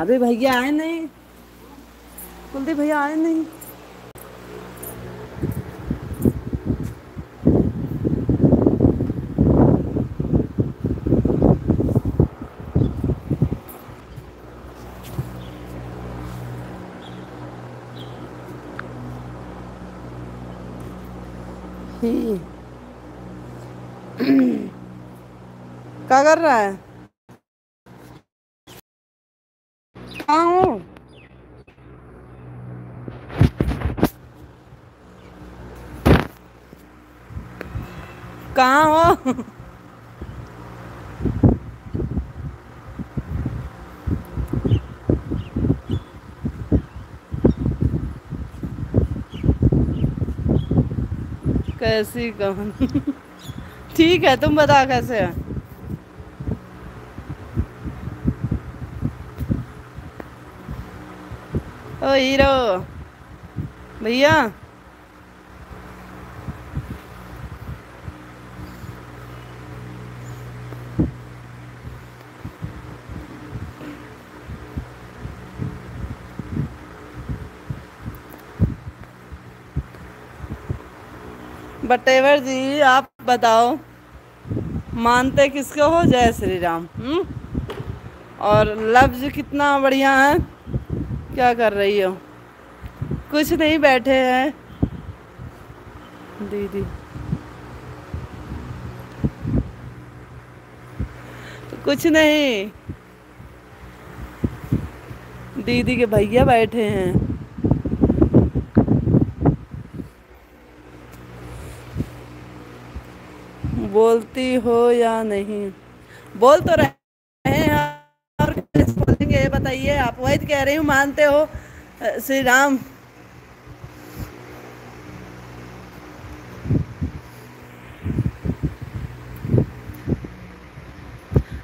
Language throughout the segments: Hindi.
अभी भैया आए नहीं। कुलदीप भैया आए नहीं। ही क्या कर रहा है? कहाँ हूँ? कहाँ हो? कैसी कहानी ठीक है तुम बता कैसे है? ओ हीरो। भैया। बटेवर जी, आप बताओ, मानते किसको हो जय श्री राम हम्म? और लफ्ज कितना बढ़िया है। क्या कर रही हो? कुछ नहीं बैठे हैं। दीदी। कुछ नहीं। दीदी के भैया बैठे हैं। बोलती हो या नहीं? बोल तो रहे। बताइए आप वही कह रही हूँ, मानते हो श्री राम।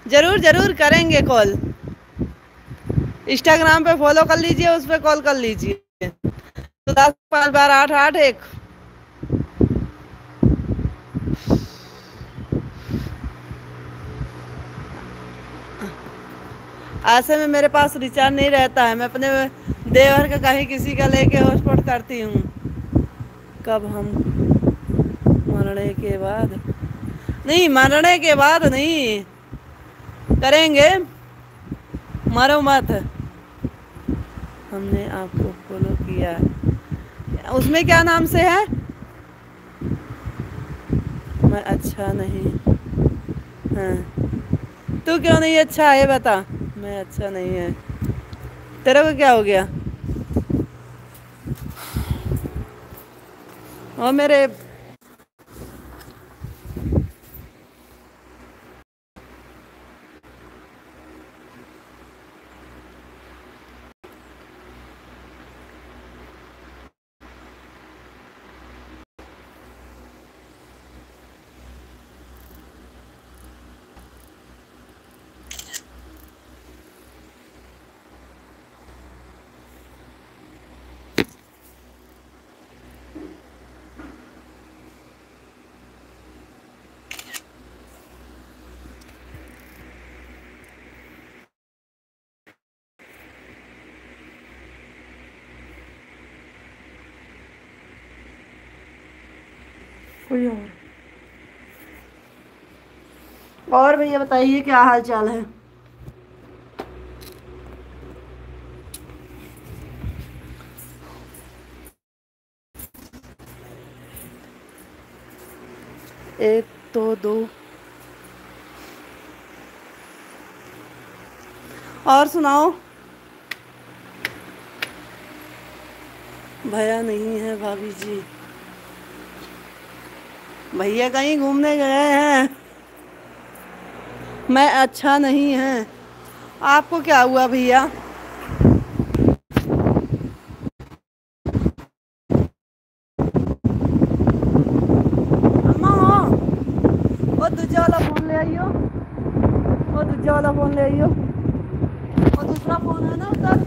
ज़रूर ज़रूर करेंगे कॉल। इंस्टाग्राम पे फॉलो कर लीजिए, उस पर कॉल कर लीजिए। तो दस पाँच बार आठ आठ, एक। ऐसे में मेरे पास रिचार्ज नहीं रहता है। मैं अपने देवर का कहीं किसी का लेके हॉटस्पॉट करती हूँ। कब हम मरने के बाद? नहीं, मरने के बाद नहीं। करेंगे। मरो मत। हमने आपको फॉलो किया। उसमें क्या नाम से है? मैं अच्छा नहीं। हाँ। तू क्यों नहीं अच्छा है, बता। मैं अच्छा नहीं है। तेरे को क्या हो गया? और मेरे कोई और? और भैया बताइए क्या हाल चाल है? एक तो दो। और सुनाओ। भैया नहीं है भाभी जी। भैया कहीं घूमने गए हैं? मैं अच्छा नहीं है। आपको क्या हुआ भैया? हो। वो दूसरा वाला फ़ोन ले आइयो। वो वाला फ़ोन ले वो दूसरा फ़ोन है ना उधर